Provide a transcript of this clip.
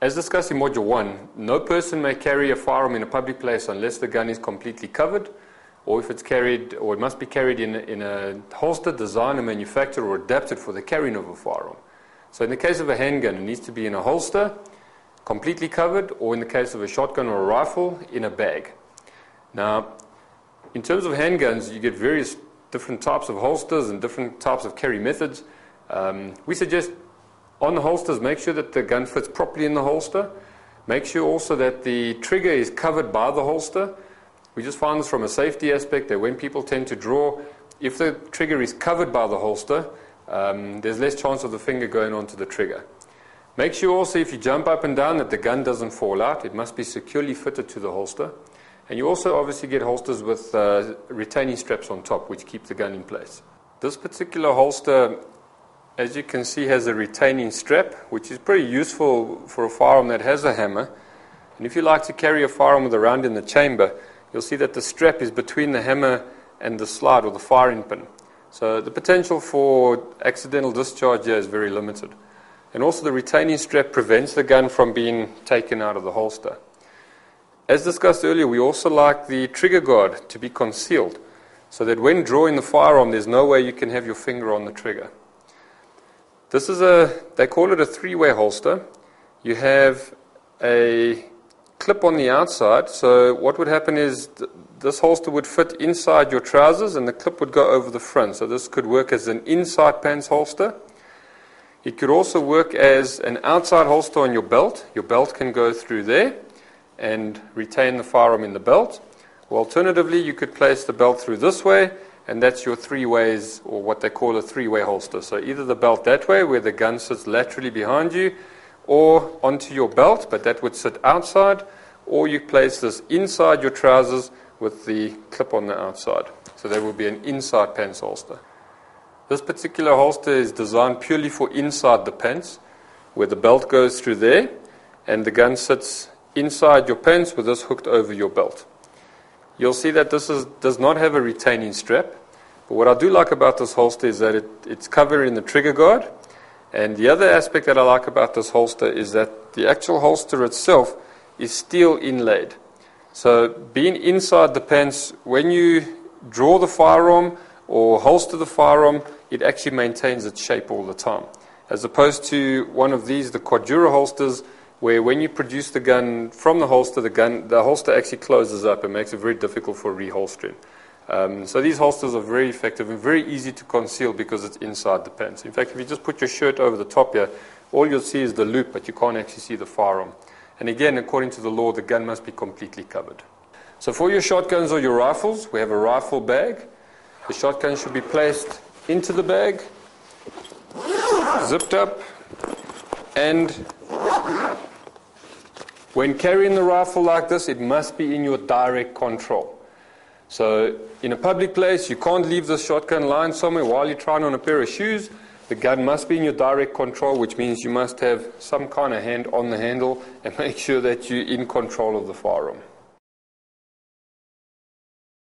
As discussed in Module 1, no person may carry a firearm in a public place unless the gun is completely covered, or if it's carried, or it must be carried in, in a holster designed and manufactured or adapted for the carrying of a firearm. So in the case of a handgun, it needs to be in a holster, completely covered, or in the case of a shotgun or a rifle, in a bag. Now, in terms of handguns, you get various different types of holsters and different types of carry methods. Um, we suggest on the holsters, make sure that the gun fits properly in the holster. Make sure also that the trigger is covered by the holster. We just find this from a safety aspect that when people tend to draw, if the trigger is covered by the holster, um, there's less chance of the finger going onto the trigger. Make sure also if you jump up and down that the gun doesn't fall out. It must be securely fitted to the holster. And you also obviously get holsters with uh, retaining straps on top, which keep the gun in place. This particular holster, as you can see, has a retaining strap, which is pretty useful for a firearm that has a hammer. And if you like to carry a firearm with a round in the chamber, you'll see that the strap is between the hammer and the slide or the firing pin. So the potential for accidental discharge here is very limited. And also the retaining strap prevents the gun from being taken out of the holster. As discussed earlier, we also like the trigger guard to be concealed so that when drawing the firearm, there's no way you can have your finger on the trigger. This is a, they call it a three way holster. You have a clip on the outside. So, what would happen is th- this holster would fit inside your trousers and the clip would go over the front. So, this could work as an inside pants holster it could also work as an outside holster on your belt. Your belt can go through there and retain the firearm in the belt. Or alternatively, you could place the belt through this way, and that's your three ways, or what they call a three way holster. So either the belt that way, where the gun sits laterally behind you, or onto your belt, but that would sit outside, or you place this inside your trousers with the clip on the outside. So that would be an inside pants holster. This particular holster is designed purely for inside the pants, where the belt goes through there, and the gun sits inside your pants with this hooked over your belt. You'll see that this is, does not have a retaining strap. But what I do like about this holster is that it, it's covered in the trigger guard. And the other aspect that I like about this holster is that the actual holster itself is steel inlaid. So being inside the pants, when you draw the firearm or holster the firearm, it actually maintains its shape all the time. As opposed to one of these, the Cordura holsters, where when you produce the gun from the holster, the, gun, the holster actually closes up and makes it very difficult for reholstering. Um, so these holsters are very effective and very easy to conceal because it's inside the pants. In fact, if you just put your shirt over the top here, all you'll see is the loop, but you can't actually see the firearm. And again, according to the law, the gun must be completely covered. So for your shotguns or your rifles, we have a rifle bag. The shotgun should be placed into the bag, zipped up, and when carrying the rifle like this, it must be in your direct control. So, in a public place, you can't leave the shotgun lying somewhere while you're trying on a pair of shoes. The gun must be in your direct control, which means you must have some kind of hand on the handle and make sure that you're in control of the firearm.